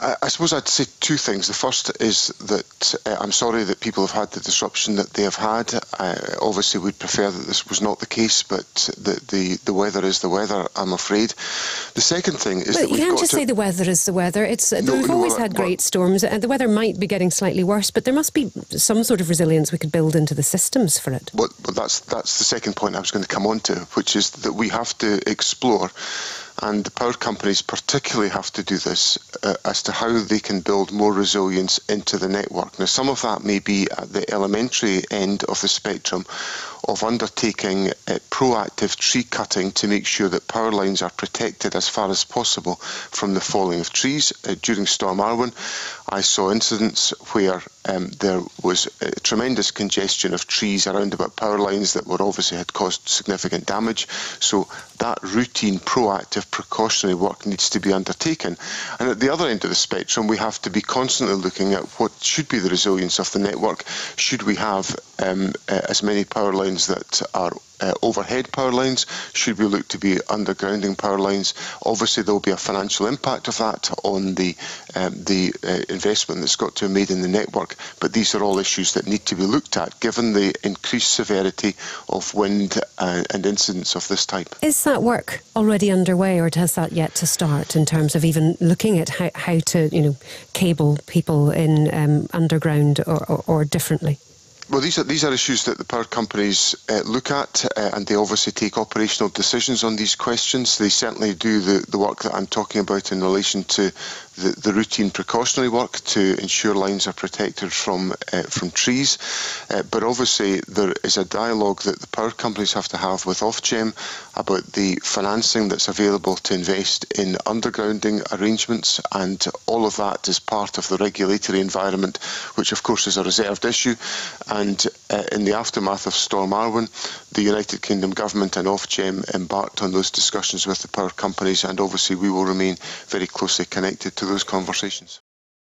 I, I, suppose I'd say two things. The first is that uh, I'm sorry that people have had the disruption that they have had. Uh, obviously, we'd prefer that this was not the case, but the, the, the weather is the weather, I'm afraid. The second thing is but that you can't just say the weather is the weather. It's no, We've no, always well, had great well, storms, and the weather might be getting slightly worse, but there must be some sort of resilience we could build into the systems for it. Well, that's, that's the second point I was going to come on to, which is that we have to explore and the power companies particularly have to do this uh, as to how they can build more resilience into the network. Now, some of that may be at the elementary end of the spectrum of undertaking uh, proactive tree cutting to make sure that power lines are protected as far as possible from the falling of trees. Uh, during Storm Arwen, I saw incidents where um, there was tremendous congestion of trees around about power lines that were obviously had caused significant damage. So that routine, proactive, precautionary work needs to be undertaken. And at the other end of the spectrum, we have to be constantly looking at what should be the resilience of the network. Should we have um, uh, as many power lines that are uh, overhead power lines? Should we look to be undergrounding power lines? Obviously, there will be a financial impact of that on the um, the uh, investment that's got to be made in the network. But these are all issues that need to be looked at, given the increased severity of wind uh, and incidents of this type. Is that work already underway, or has that yet to start in terms of even looking at how, how to, you know, cable people in um, underground or, or, or differently? Well, these are these are issues that the power companies uh, look at, uh, and they obviously take operational decisions on these questions. They certainly do the, the work that I'm talking about in relation to the, the routine precautionary work to ensure lines are protected from uh, from trees. Uh, but obviously, there is a dialogue that the power companies have to have with Ofgem about the financing that's available to invest in undergrounding arrangements, and all of that is part of the regulatory environment, which of course is a reserved issue. And uh, in the aftermath of Storm Arwen, the United Kingdom government and Ofgem embarked on those discussions with the power companies, and obviously we will remain very closely connected to those conversations.